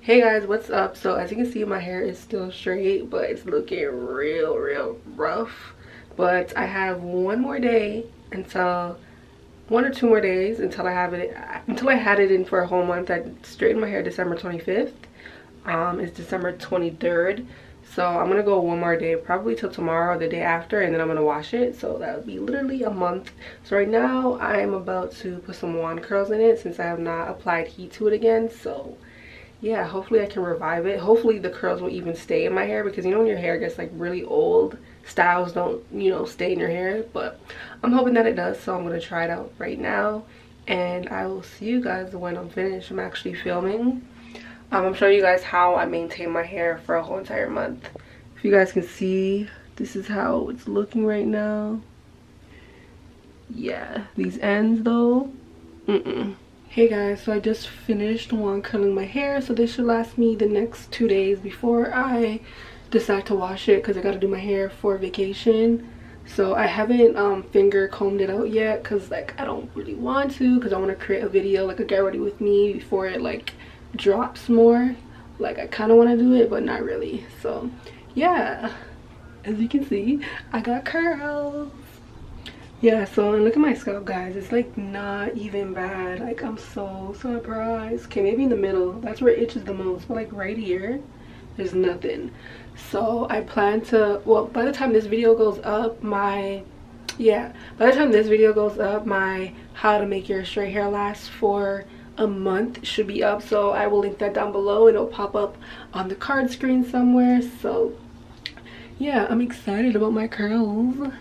Hey guys, what's up? So as you can see, my hair is still straight, but it's looking real, real rough. But I have one more day until one or two more days until I have it until I had it in for a whole month. I straightened my hair December 25th. Um, it's December 23rd. So I'm gonna go one more day, probably till tomorrow or the day after, and then I'm gonna wash it. So that would be literally a month. So right now I'm about to put some wand curls in it since I have not applied heat to it again. So yeah hopefully i can revive it hopefully the curls will even stay in my hair because you know when your hair gets like really old styles don't you know stay in your hair but i'm hoping that it does so i'm going to try it out right now. And i will see you guys when i'm finished. I'm actually filming. Um, i'm showing you guys how i maintain my hair for a whole entire month. If you guys can see this is how it's looking right now. Yeah these ends though. Mm-mm. Hey guys, so I just finished wand curling my hair, so this should last me the next two days before I decide to wash it because I gotta do my hair for vacation. So I haven't um, finger combed it out yet because like I don't really want to because I want to create a video like a get ready with me before it like drops more. Like I kind of want to do it but not really. So yeah, as you can see, I got curls. Yeah so and look at my scalp guys. It's like not even bad. Like i'm so surprised. Okay maybe in the middle. That's where it itches the most but like right here there's nothing. So i plan to well by the time this video goes up my yeah by the time this video goes up my how to make your straight hair last for a month should be up. So i will link that down below. And it'll pop up on the card screen somewhere. So yeah i'm excited about my curls.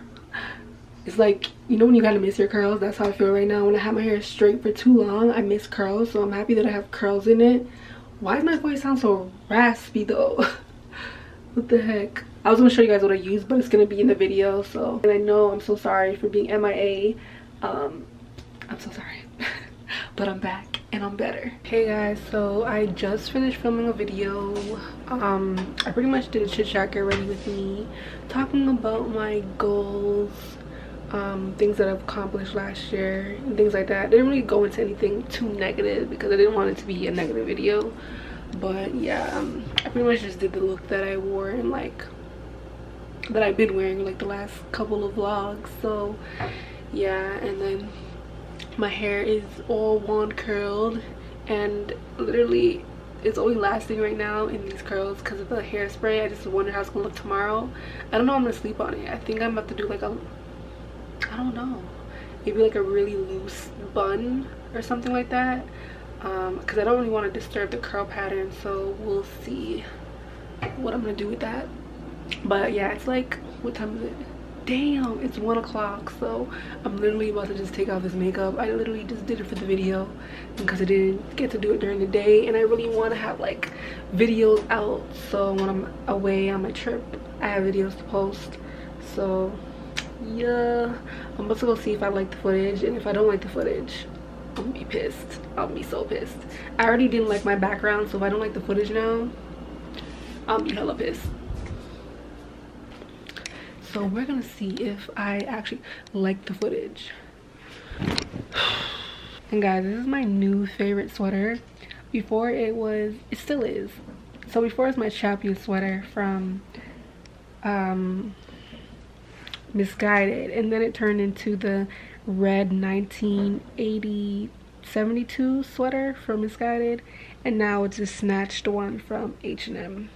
It's like you know when you gotta miss your curls? That's how i feel right now. When i have my hair straight for too long i miss curls. So i'm happy that i have curls in it why does my voice sound so raspy though? What the heck? I was gonna show you guys what i use but it's gonna be in the video so. And i know i'm so sorry for being mia um i'm so sorry. But i'm back and i'm better. Hey guys so i just finished filming a video. Um i pretty much did a chit chat get ready with me talking about my goals um, things that I've accomplished last year and things like that. I didn't really go into anything too negative because I didn't want it to be a negative video. But yeah, um, I pretty much just did the look that I wore and like that I've been wearing like the last couple of vlogs. So yeah, and then my hair is all wand curled and literally it's only lasting right now in these curls because of the hairspray. I just wonder how it's gonna look tomorrow. I don't know I'm gonna sleep on it. I think I'm about to do like a I don't know. Maybe like a really loose bun or something like that. Because um, I don't really want to disturb the curl pattern. So we'll see what I'm to do with that. But yeah, it's like, what time is it? Damn, it's one o'clock. So I'm literally about to just take off this makeup. I literally just did it for the video because I didn't get to do it during the day. And I really want to have like videos out. So when I'm away on my trip, I have videos to post. So yeah i'm about to go see if i like the footage and if i don't like the footage i'll be pissed. I'll be so pissed. I already didn't like my background so if i don't like the footage now i'll be hella pissed. So we're gonna see if i actually like the footage. And guys this is my new favorite sweater. Before it was it still is. So before it's my Chapu sweater from um Missguided and then it turned into the red 1980 72 sweater from Missguided. And now it's a snatched one from H&M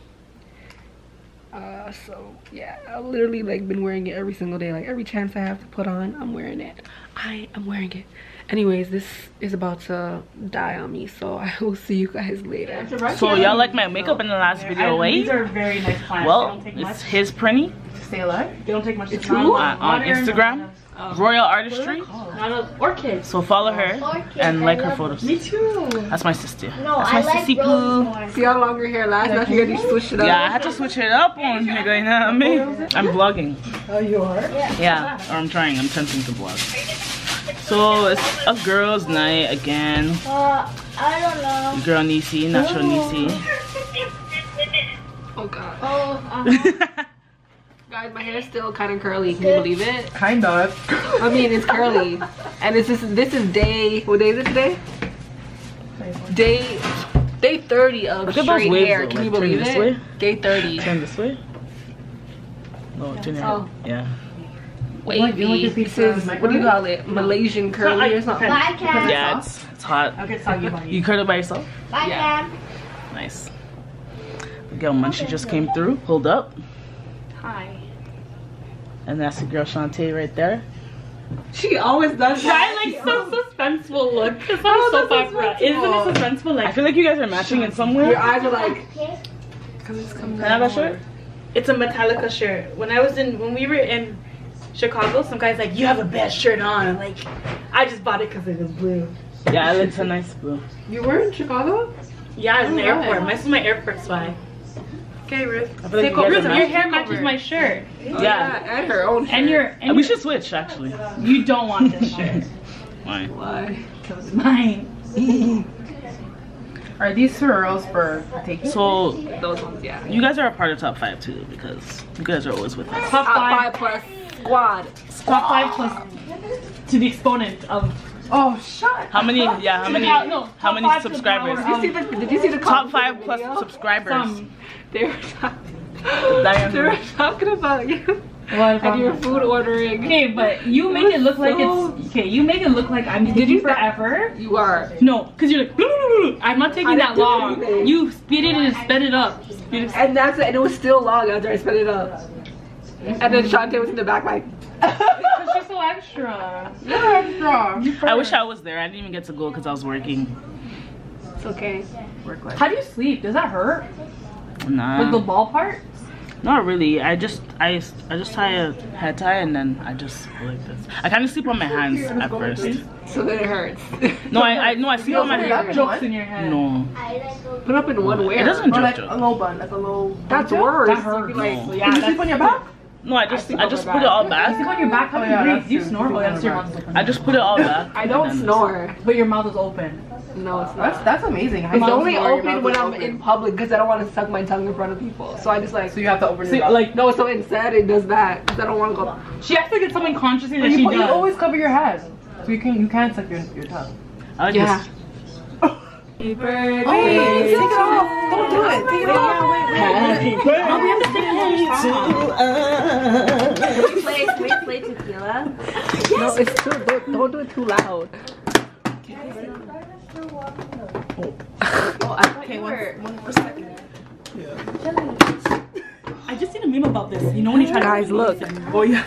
uh, so yeah I've literally like been wearing it every single day. Like every chance I have to put on I'm wearing it. I am wearing it anyways this is about to die on me so i will see you guys later. So y'all like my makeup in the last video right these are very nice plants. Well it's his printy stay alive. They don't take much it's who? Uh, on instagram? um, royal artistry? orchid. So follow her orchid. and like her photos. Me too. That's my sister. No that's my I like sissy poo. see how long her hair lasts? Now she gotta switch it up. Yeah i had to switch it up on nigga you know what i mean? I'm vlogging. Oh you are? Yeah yeah or i'm trying. I'm attempting to vlog so it's a girls night again uh, i don't know girl Neiicey, natural Neiicey. Oh god. Oh, Guys, my hair is still kind of curly. Can you believe it? Kind of. I mean, it's curly. And it's just, this is day, what day is it today? Day, day 30 of Look at those straight waves, hair. though. Can you Like, turn believe this it? way. Day 30. Turn this way. No, turn your Oh. Yeah. Like- you like Wavy. your This is, what do you call it? Malaysian curly or something. Bye, Cam. Yeah, it's, it's hot. I'll get soggy bunny. You curl it by yourself? Bye, Yeah. Cam. Nice. Look how Munchie just came through. pulled up. Hi. And that's the girl Shantae right there. She always does that. I like so suspenseful look. It's not a soap opera. Isn't it suspenseful? I feel like you guys are matching in some way. Your eyes are like, Can I have that shirt? it's a Metallica shirt. When I was in, when we were in Chicago, some guy's like, "You have a bad shirt on." I'm like, I just bought it because it was blue. Yeah, it's a nice blue. you were in Chicago? Yeah, I was in the Oh, wow. airport. This is my airport swag. Okay, Ruth. I feel like Take you over guys are the- Your hair matches my shirt, Yeah. and her own and your and we your- should switch actually. You don't want this shirt. Why? Why? Cause mine. Are these swirls for taking? So Those ones, yeah. you guys are a part of top five too because you guys are always with us. Top Top five. five plus squad. Top five plus to the exponent of. Oh, shut. How many? Yeah, how many? No, no, How many five to the subscribers? power Did you see the, did you see the Top five plus video? subscribers. Some. They were talking, Diane. they were talking about you What and your food ordering. Okay, but you make it look like it's okay. You make it look like I'm taking you- forever. You are. No, because you're like, I'm not taking I that long. anything. You speed it and sped it up. Speed And that's it. And it was still long after I sped it up. And then Shantae was in the back like, Because she's so extra. You're extra. I wish I was there. I didn't even get to go because I was working. it's okay. Work life. How do you sleep? Does that hurt? Nah. Like the ball part? Not really. I just I I just tie a head tie and then I just go like this. I kind of sleep on my hands at first. So then it hurts. No, I I no I sleep on my Feels hands. Jokes in your head. No, Put up in one way. it doesn't Or joke like a joke. low bun, like a low. That's ponytail? worse. That hurts. Like, No. Yeah, You sleep on your back? No, I just sleep I just my put it all Sleep back. on your back. How Oh, do yeah, you breathe? that's you true. snore? Oh, that's your your mouth's open. I just put it all back. I don't snore. But your mouth is open. No, it's That's not. that's amazing. How It's only snore, open when I'm open. in public because I don't want to suck my tongue in front of people. So I just like, So you have to open See, your mouth. like no, so instead it does that because I don't want to go. she acts like it's something consciously that you, she put- you does. always cover your head, so you can you can't suck your your tongue. I would Yeah. just Oh, wait, take it off. Don't do it. Take it off. Oh, we have to sing Play, we play tequila. No, it's too. Don't, don't do it too loud. Oh, I thought you were. I just seen a meme about this. You know when you try Guys, to look. Oh yeah.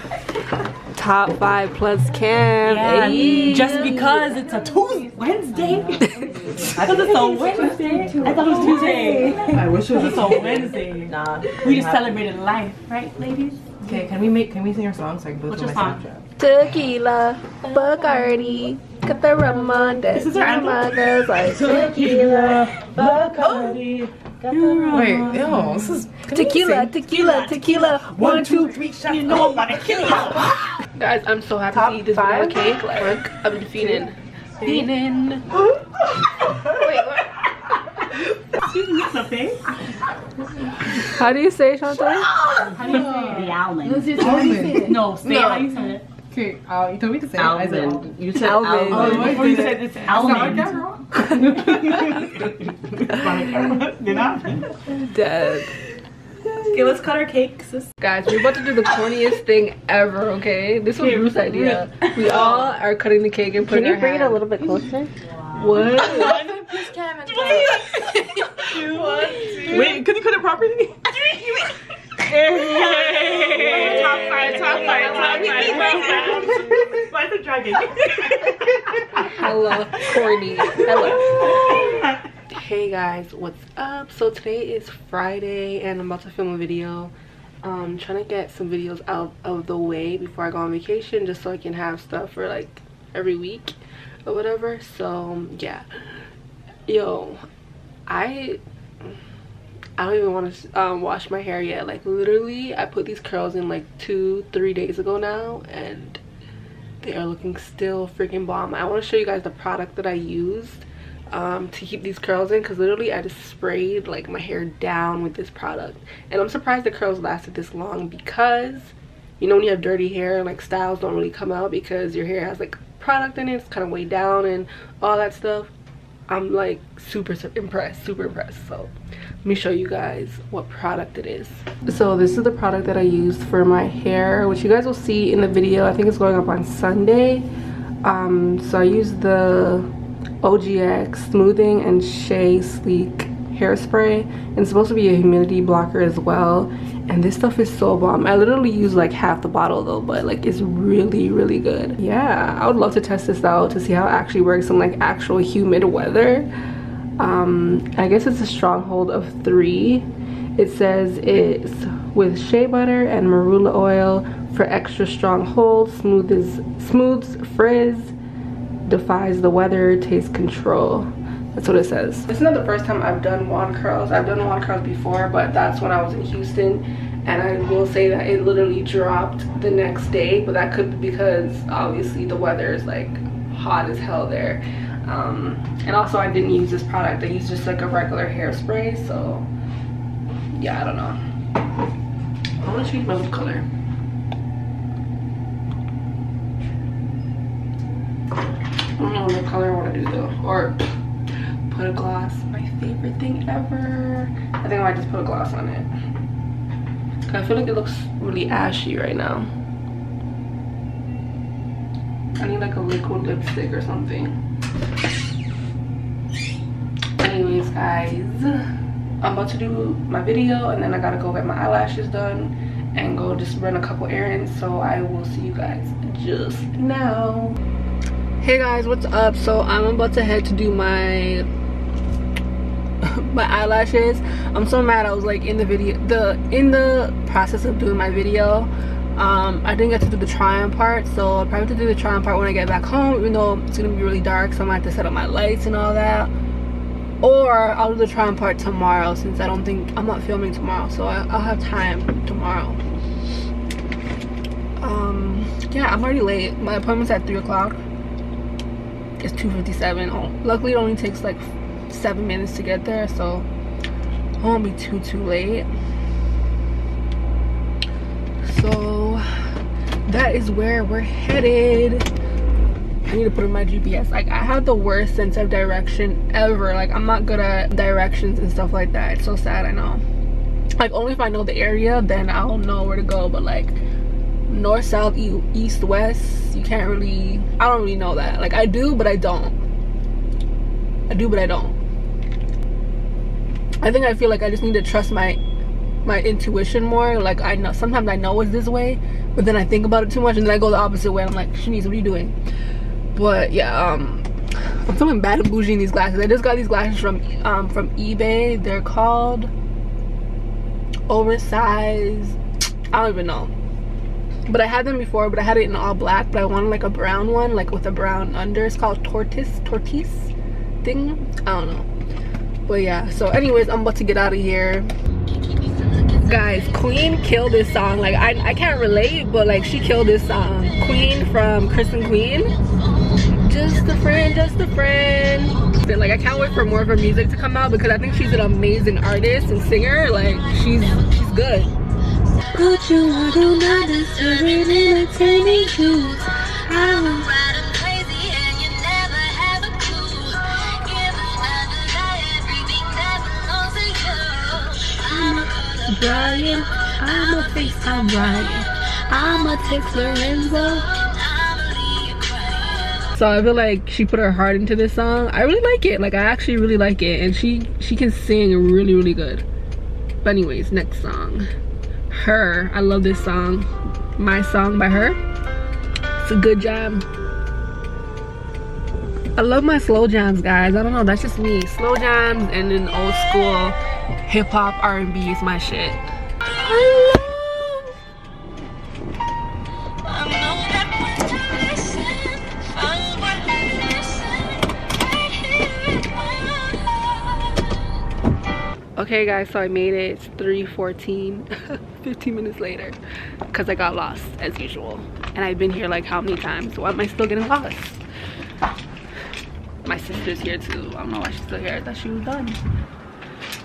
Top five plus Cam. Hey. Just because it's a Tuesday, Wednesday. Because it's a Wednesday. I thought it was Tuesday. I wish it was It's a Wednesday. Nah. We just celebrated life, right, ladies? Okay, can we make can we sing our song so I can put What's it your on my song? Snapchat? Tequila, Bacardi, got the rum on. This is our anthem? goes like Tequila, Bacardi. Wait, yo, this is can tequila, tequila, tequila. One, two, three. You know I'm gonna kill you. Guys, I'm so happy Top to eat this five? vanilla cake. Like, I've been feeding. Feeding. Excuse me, something. How do you say Shantae? How do you say it? The almond. Almond. No, say No. it how you said it. Okay, uh, you told me to say it. I. You said Alvin. Oh, Alvin. wait, Before you did said it? it's It's not like almond. that, bro. You're not. Dead. Okay, let's cut our cake, sis. Guys, we're about to do the corniest thing ever, okay? This was Okay, Ruth's idea. We all are cutting the cake and putting Can you our bring it a little bit closer? What? wait. Can you cut it properly? Top five, top five, top five, top five. Why the dragon? Hello, corny. Hella. Hey guys, what's up? So today is Friday and I'm about to film a video. Um, trying to get some videos out of the way before I go on vacation just so I can have stuff for like every week or whatever. So yeah. Yo, I I don't even want to um, wash my hair yet. Like literally, I put these curls in like two, three days ago now, and they are looking still freaking bomb. I want to show you guys the product that I used um, to keep these curls in because literally I just sprayed like my hair down with this product. And I'm surprised the curls lasted this long because you know when you have dirty hair like styles don't really come out because your hair has like product in it it's kind of way down and all that stuff. I'm like super impressed super impressed. So let me show you guys what product it is. So this is the product that I used for my hair which you guys will see in the video. I think it's going up on Sunday. Um, so I used the OGX Smoothing and Shea Sleek hairspray. And it's supposed to be a humidity blocker as well. And this stuff is so bomb. I literally use like half the bottle though but like it's really really good. Yeah i would love to test this out to see how it actually works in like actual humid weather. Um i guess it's a stronghold of three. It says it's with shea butter and marula oil for extra strong hold smooths smooths frizz defies the weather takes control. That's what it says. It's not the first time i've done wand curls i've done wand curls before but that's when i was in houston and i will say that it literally dropped the next day but that could be because obviously the weather is like hot as hell there. Um, and also i didn't use this product. I used just like a regular hairspray so yeah i don't know. I want to change my lip color don't know what color I want to do though. Or put a gloss. My favorite thing ever. I think I might just put a gloss on it. I feel like it looks really ashy right now. I need like a liquid lipstick or something. Anyways, guys. I'm about to do my video and then I gotta go get my eyelashes done and go just run a couple errands. So I will see you guys just now hey guys what's up? So i'm about to head to do my my eyelashes. I'm so mad i was like in the video the in the process of doing my video. Um i didn't get to do the try on part so i'll probably have to do the try on part when i get back home even though it's gonna be really dark so i might have to set up my lights and all that. Or i'll do the try on part tomorrow since i don't think i'm not filming tomorrow so I, i'll have time tomorrow. Um yeah i'm already late. My appointment's at three o'clock it's 2:57. oh luckily it only takes like seven minutes to get there so I won't be too too late so that is where we're headed I need to put in my GPS. Like I have the worst sense of direction ever. Like I'm not good at directions and stuff like that. It's so sad, I know. Like only if I know the area, then I'll know where to go. But like north south east west you can't really i don't really know that. Like i do but i don't. I do but i don't. I think i feel like i just need to trust my my intuition more. Like i know sometimes i know it's this way but then i think about it too much and then i go the opposite way i'm like Shaneice what are you doing? But yeah um i'm feeling bad and bougie in these glasses. I just got these glasses from um from ebay. They're called oversized i don't even know but I had them before but I had it in all black but I wanted like a brown one like with a brown under. It's called tortoise tortoise thing. I don't know. But yeah so anyways I'm about to get out of here. Guys Queen killed this song. Like I, I can't relate but like she killed this song. Queen from Chris and Queen. Just a friend just a friend. Like I can't wait for more of her music to come out because I think she's an amazing artist and singer. Like she's she's good but you not disturb it entertaining you. I will ride them crazy and you never have a clue. You. I'm a Brian, I'm a FaceTime Brian, I'm a text Lorenzo. So I feel like she put her heart into this song. I really like it. Like I actually really like it, and she she can sing really really good. But anyways, next song her. I love this song. My song by her. It's a good jam. I love my slow jams guys. I don't know. That's just me. Slow jams and then old school hip-hop r&b is my shit okay guys so i made it it's 3:14. 15 minutes later because i got lost as usual and i've been here like how many times why am i still getting lost my sister's here too. I don't know why she's still here. I thought she was done.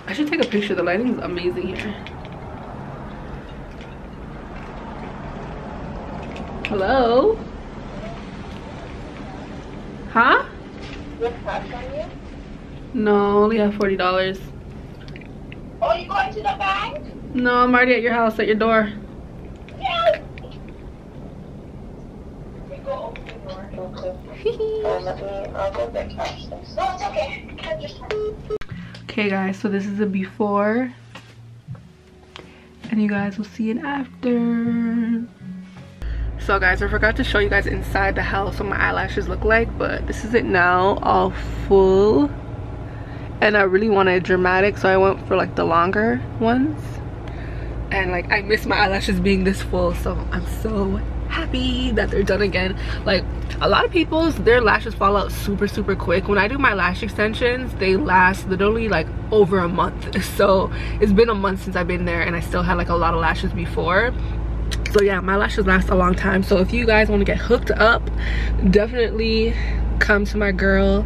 I should take a picture. The lighting is amazing here. Hello? Huh? No, only have forty dollars. You going to the bank? No, I'm already at your house at your door. Yeah. We go open the door. Okay. Let me, I'll go back cash. No, it's okay. Okay guys, so this is a before. And you guys will see an after. So guys, I forgot to show you guys inside the house what my eyelashes look like, but this is it now, all full. And I really wanted dramatic, so I went for like the longer ones. And like I miss my eyelashes being this full, so I'm so happy that they're done again. Like a lot of people's their lashes fall out super super quick. When I do my lash extensions, they last literally like over a month. So it's been a month since I've been there and I still had like a lot of lashes before so yeah my lashes last a long time so if you guys want to get hooked up definitely come to my girl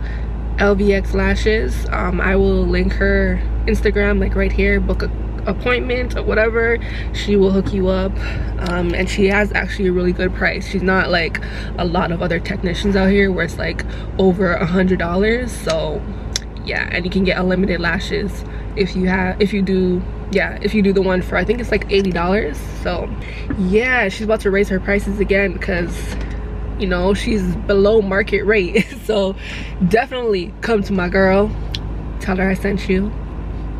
lvx lashes. Um, i will link her instagram like right here book a appointment or whatever. She will hook you up. Um, and she has actually a really good price. She's not like a lot of other technicians out here where it's like over a hundred dollars. So yeah and you can get unlimited lashes if you have if you do yeah if you do the one for i think it's like 80 dollars. So yeah she's about to raise her prices again because you know she's below market rate. So definitely come to my girl. Tell her i sent you.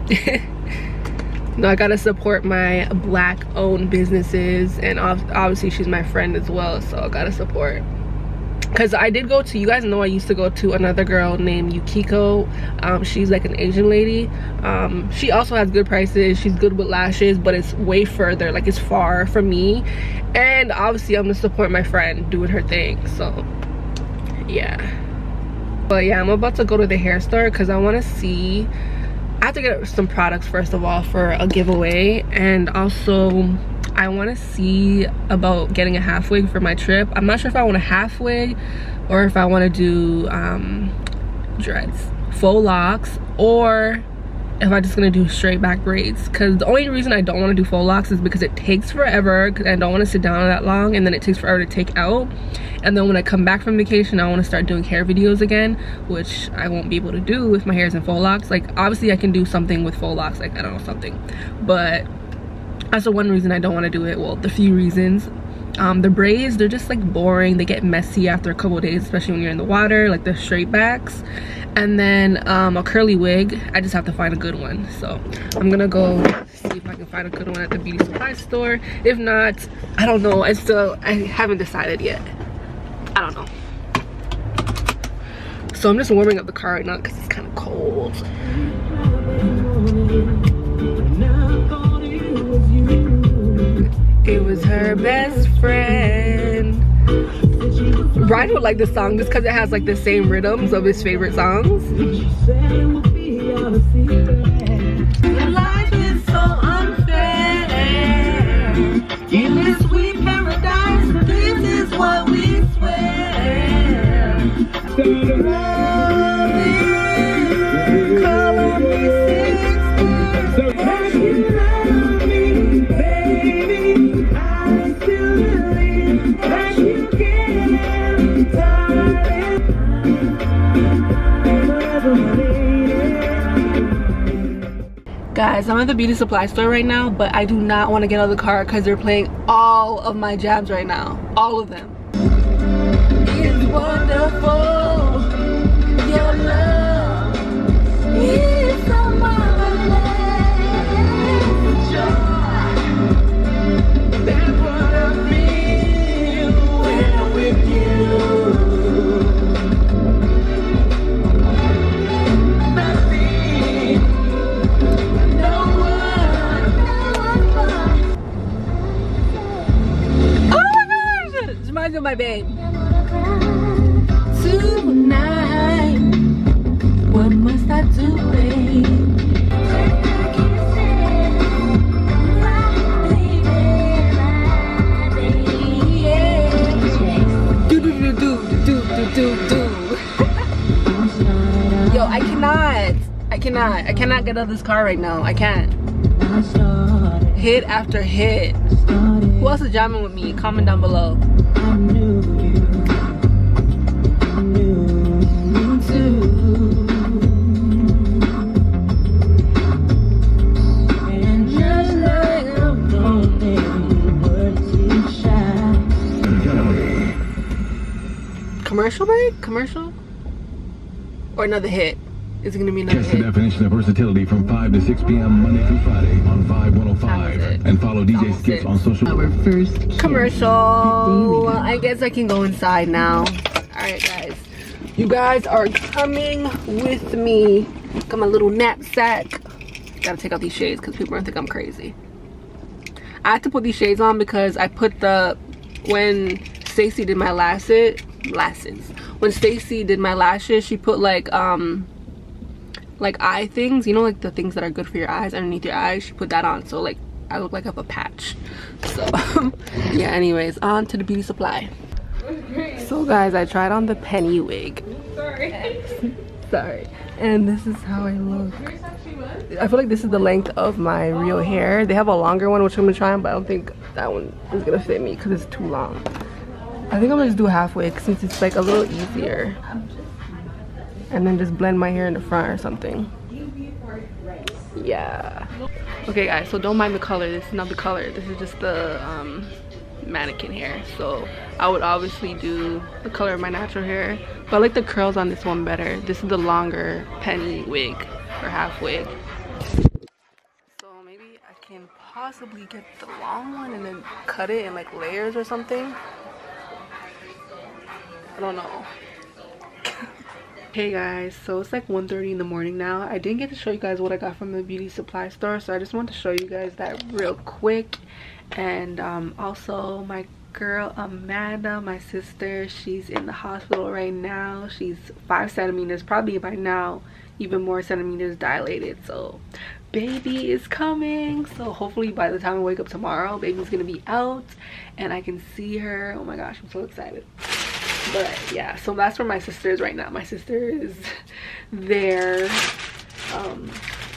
No i gotta support my black owned businesses and obviously she's my friend as well so i gotta support because I did go to you guys know I used to go to another girl named Yukiko. Um, she's like an Asian lady. Um, she also has good prices. She's good with lashes but it's way further. Like it's far from me. And obviously I'm gonna support my friend doing her thing so yeah. But yeah I'm about to go to the hair store because I want to see I have to get some products first of all for a giveaway. And also I want to see about getting a half wig for my trip. I'm not sure if I want a half wig or if I want to do um, dreads, faux locks, or if I'm just gonna do straight back braids. Cause the only reason I don't want to do faux locks is because it takes forever. Cause I don't want to sit down that long, and then it takes forever to take out. And then when I come back from vacation, I want to start doing hair videos again, which I won't be able to do if my hair is in faux locks. Like obviously I can do something with faux locks, like I don't know something, but that's the one reason I don't want to do it. Well, the few reasons. Um, the braids, they're just like boring. They get messy after a couple days, especially when you're in the water, like the straight backs. And then um, a curly wig, I just have to find a good one. So I'm gonna go see if I can find a good one at the beauty supply store. If not, I don't know. I still, I haven't decided yet. I don't know. So I'm just warming up the car right now because it's kind of cold. It was her best friend. Brian would like this song just because it has like the same rhythms of his favorite songs. I'm at the beauty supply store right now, but I do not want to get out of the car because they're playing all of my jams right now. All of them. reminds me of my babe. Tonight, what must I do, babe? Yo, I cannot. I cannot. I cannot get out of this car right now. I can't. Hit after hit. Who else is jamming with me? Comment down below. Commercial break? Commercial? Or another hit? Is gonna be another Catch the definition of versatility from 5 to 6 p.m. Monday through Friday on 5105. That was it. And follow DJ Almost Skips it. on social Our first Commercial. I guess I can go inside now. Alright guys. You guys are coming with me. Got my little knapsack. Gotta take out these shades because people are gonna think I'm crazy. I had to put these shades on because I put the when Stacy did my lashes lashes. When Stacy did my lashes, she put like um like eye things, you know like the things that are good for your eyes underneath your eyes. She put that on so like I look like I have a patch. So yeah, anyways, on to the beauty supply. So guys, I tried on the penny wig. Sorry. Sorry. And this is how I look. I feel like this is the length of my real hair. They have a longer one which I'm gonna try on, but I don't think that one is gonna fit me because it's too long. I think I'm gonna just do halfway since it's like a little easier. And then just blend my hair in the front or something. Yeah. Okay guys, so don't mind the color. This is not the color. This is just the um, mannequin hair. So I would obviously do the color of my natural hair. But I like the curls on this one better. This is the longer penny wig or half wig. So maybe I can possibly get the long one and then cut it in like layers or something. I don't know. Hey guys, so it's like 1.30 in the morning now. I didn't get to show you guys what I got from the beauty supply store, so I just want to show you guys that real quick. And um, also my girl Amanda, my sister, she's in the hospital right now. She's five centimeters, probably by now even more centimeters dilated. So baby is coming. So hopefully by the time I wake up tomorrow, baby's gonna be out and I can see her. Oh my gosh, I'm so excited but yeah so that's where my sister is right now. My sister is there um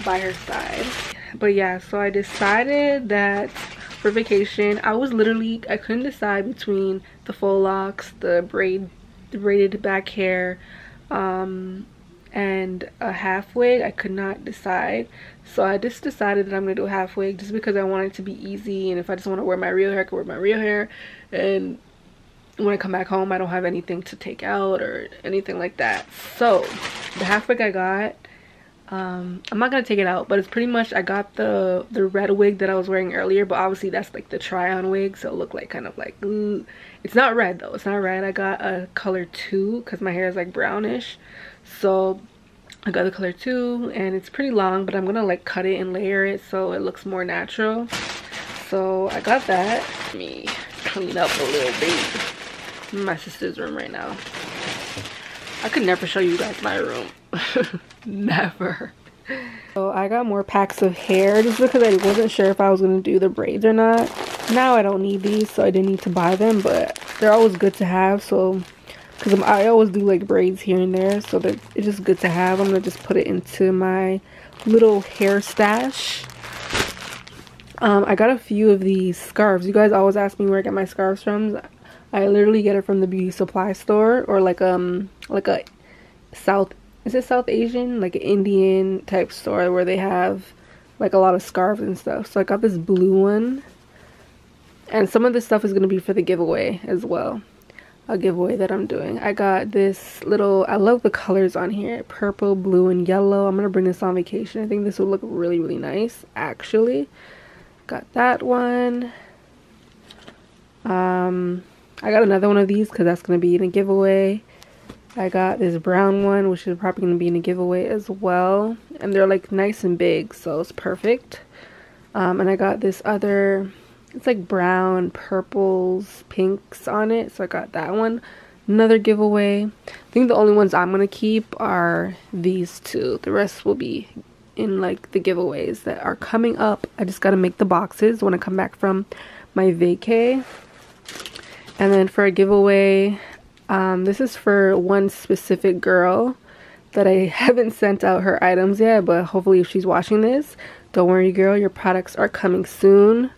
by her side. But yeah so i decided that for vacation i was literally i couldn't decide between the faux locks the braid the braided back hair um and a half wig. I could not decide. So i just decided that i'm gonna do a half wig just because i want it to be easy and if i just want to wear my real hair i can wear my real hair. And when I come back home I don't have anything to take out or anything like that. So the half wig I got um I'm not gonna take it out but it's pretty much I got the the red wig that I was wearing earlier but obviously that's like the try on wig so it looked like kind of like ooh. it's not red though. It's not red. I got a color two because my hair is like brownish. So I got the color two and it's pretty long but I'm gonna like cut it and layer it so it looks more natural. So I got that. Let me clean up a little bit my sister's room right now. I could never show you guys my room. Never. So I got more packs of hair just because I wasn't sure if I was gonna do the braids or not. Now I don't need these so I didn't need to buy them but they're always good to have so because I always do like braids here and there so it's just good to have. I'm gonna just put it into my little hair stash. Um, I got a few of these scarves. You guys always ask me where I get my scarves from I literally get it from the beauty supply store or like um like a South is it South Asian like an Indian type store where they have like a lot of scarves and stuff so I got this blue one and some of this stuff is going to be for the giveaway as well a giveaway that I'm doing. I got this little, I love the colors on here, purple, blue, and yellow. I'm going to bring this on vacation. I think this would look really, really nice, actually. Got that one. Um, I got another one of these because that's going to be in a giveaway. I got this brown one, which is probably going to be in a giveaway as well. And they're like nice and big, so it's perfect. Um, and I got this other it's like brown purples pinks on it so i got that one another giveaway i think the only ones i'm gonna keep are these two the rest will be in like the giveaways that are coming up i just gotta make the boxes when i come back from my vacay and then for a giveaway um, this is for one specific girl that I haven't sent out her items yet, but hopefully if she's watching this, don't worry girl, your products are coming soon.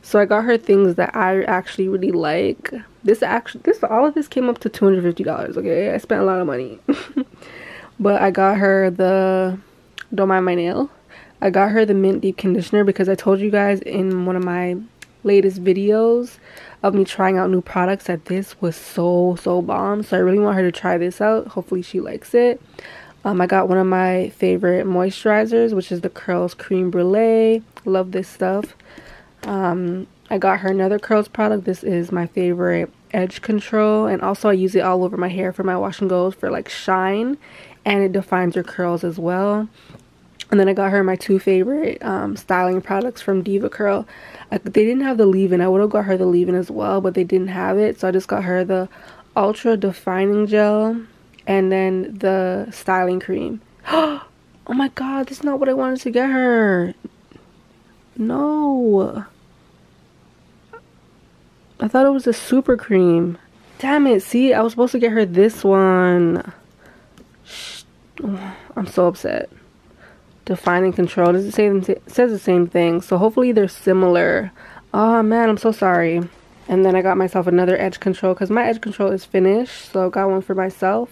So I got her things that I actually really like. This actually, this all of this came up to $250, okay? I spent a lot of money. but I got her the Don't Mind My Nail. I got her the Mint Deep Conditioner because I told you guys in one of my latest videos of me trying out new products that this was so so bomb. So i really want her to try this out. Hopefully she likes it. Um, i got one of my favorite moisturizers which is the curls cream brulee. Love this stuff. Um, i got her another curls product. This is my favorite edge control. And also i use it all over my hair for my wash and goes for like shine. And it defines your curls as well. And then I got her my two favorite um, styling products from DevaCurl. I, they didn't have the leave-in. I would have got her the leave-in as well, but they didn't have it. So I just got her the Ultra Defining Gel and then the styling cream. oh my god, this is not what I wanted to get her. No. I thought it was a super cream. Damn it, see, I was supposed to get her this one. I'm so upset define and control. Does it say says the same thing. So hopefully they're similar. Oh man i'm so sorry. And then i got myself another edge control because my edge control is finished so i got one for myself.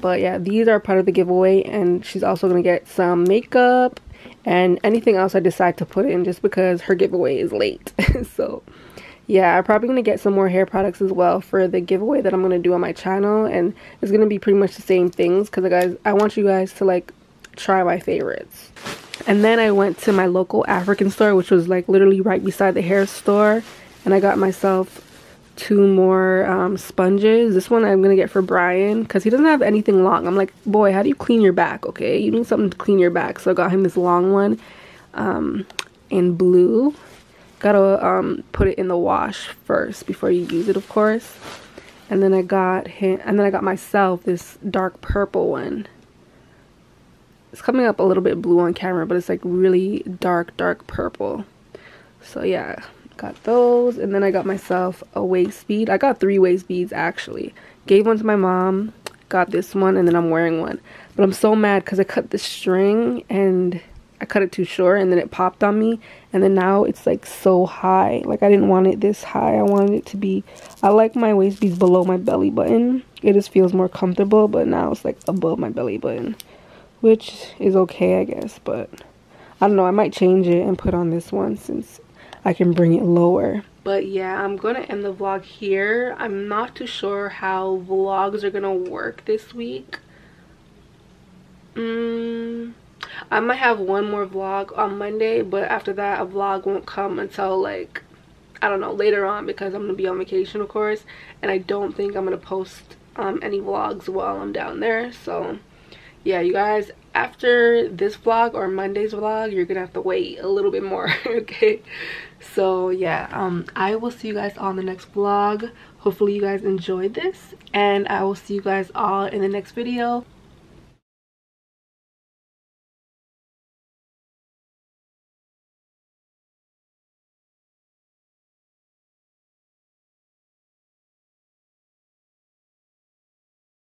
But yeah these are part of the giveaway and she's also gonna get some makeup and anything else i decide to put in just because her giveaway is late. So yeah i'm probably gonna get some more hair products as well for the giveaway that i'm gonna do on my channel and it's gonna be pretty much the same things because guys i want you guys to like try my favorites. And then I went to my local African store, which was like literally right beside the hair store. And I got myself two more um, sponges. This one I'm going to get for Brian because he doesn't have anything long. I'm like, boy, how do you clean your back, okay? You need something to clean your back. So I got him this long one um, in blue. Gotta um, put it in the wash first before you use it, of course. And then I got him, and then I got myself this dark purple one it's coming up a little bit blue on camera but it's like really dark dark purple. So yeah got those and then I got myself a waist bead. I got three waist beads actually. Gave one to my mom got this one and then I'm wearing one. But I'm so mad because I cut the string and I cut it too short and then it popped on me. And then now it's like so high. Like I didn't want it this high. I wanted it to be I like my waist beads below my belly button. It just feels more comfortable but now it's like above my belly button which is okay I guess but I don't know I might change it and put on this one since I can bring it lower. But yeah I'm gonna end the vlog here. I'm not too sure how vlogs are gonna work this week. Mm, I might have one more vlog on Monday but after that a vlog won't come until like I don't know later on because I'm gonna be on vacation of course. And I don't think I'm gonna post um, any vlogs while I'm down there so yeah you guys after this vlog or monday's vlog you're gonna have to wait a little bit more okay? So yeah um i will see you guys on the next vlog. Hopefully you guys enjoyed this and i will see you guys all in the next video